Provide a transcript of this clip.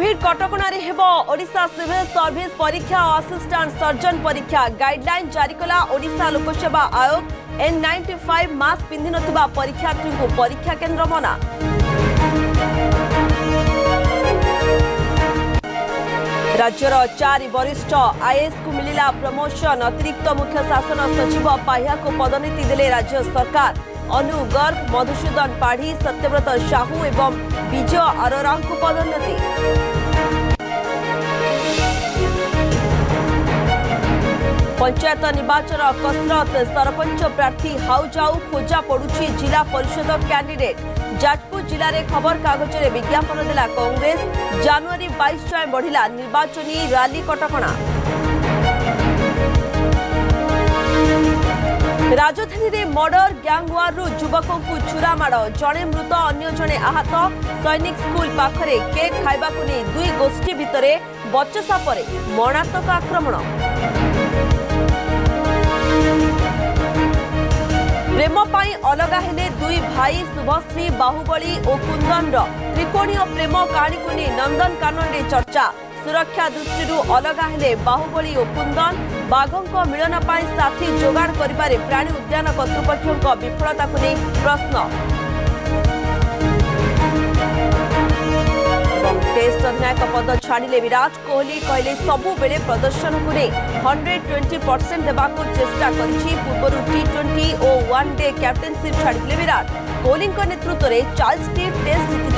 Covid কটকণার হব Odisha civil service পরীক্ষা ও আসিষ্টাট সর্জন পরীক্ষা গাইডলাইন জারি কলা ওড়শা লোকসেবা আয়োগ এন নাইন্টি ফাইভ মাস্ক পিধি নরীক্ষার্থী পরীক্ষা কেন্দ্র মনা রাজ্যর চারি বরিষ্ঠ আইএসকু মিলিলা প্রমোশন অতিরিক্ত মুখ্য শাসন সচিব পাহ্যাকু পদোন্নতি দেলে রাজ্য সরকার ଅନୁ ଗର୍ଗ ମଧୁସୂଦନ ପାଢ଼ୀ ସତ୍ୟବ୍ରତ ସାହୁ ଏବଂ ବିଜୟ ଆରୋରାଙ୍କୁ ପଦୋନ୍ନତି ପଞ୍ଚାୟତ ନିର୍ବାଚନ କସରତ ସରପଞ୍ଚ ପ୍ରାର୍ଥୀ ହାଉଜାଉ ଖୋଜା ପଡ଼ୁଛି ଜିଲ୍ଲା ପରିଷଦ କ୍ୟାଣ୍ଡିଡେଟ୍ ଯାଜପୁର ଜିଲ୍ଲାରେ ଖବରକାଗଜରେ ବିଜ୍ଞାପନ ଦେଲା କଂଗ୍ରେସ ଜାନୁଆରୀ ବାଇଶ ଯାଏଁ ବଢ଼ିଲା ନିର୍ବାଚନୀ ରାଲି କଟକଣା ରାଜଧାନୀରେ ମର୍ଡର ଗ୍ୟାଙ୍ଗୱାରରୁ ଯୁବକଙ୍କୁ ଛୁରାମାଡ଼ ଜଣେ ମୃତ ଅନ୍ୟ ଜଣେ ଆହତ ସୈନିକ ସ୍କୁଲ ପାଖରେ କେକ୍ ଖାଇବାକୁ ନେଇ ଦୁଇ ଗୋଷ୍ଠୀ ଭିତରେ ବଚସା ପରେ ମରଣାତ୍ମକ ଆକ୍ରମଣ ପ୍ରେମ ପାଇଁ ଅଲଗା ହେଲେ ଦୁଇ ଭାଇ ଶୁଭଶ୍ରୀ ବାହୁବଳୀ ଓ କୁନ୍ଦନର ତ୍ରିକୋଣୀୟ ପ୍ରେମ କାହାଣୀକୁ ନେଇ ନନ୍ଦନକାନନରେ ଚର୍ଚ୍ଚା ସୁରକ୍ଷା ଦୃଷ୍ଟିରୁ ଅଲଗା ହେଲେ ବାହୁବଳୀ ଓ କୁନ୍ଦନ ବାଘଙ୍କ ମିଳନ ପାଇଁ ସାଥୀ ଯୋଗାଡ଼ କରିବାରେ ପ୍ରାଣୀ ଉଦ୍ୟାନ କର୍ତ୍ତୃପକ୍ଷଙ୍କ ବିଫଳତାକୁ ନେଇ ପ୍ରଶ୍ନ টেস্ট অধিনায়ক পদ ছাড়লে বিরাট কোহলি কহিলেন সবুলে প্রদর্শনকু নেই হন্ড্রেড টোয়েন্টি পরসেন্ট দেওয়া চেষ্টা করেছি পূর্বর টি টোয়েন্টি ও ওয়ান ডে ক্যাপ্টেনশিপ ছাড়লে বিরাট কোহলি নেতৃত্বের চার্লসটি টেস্ট জিতি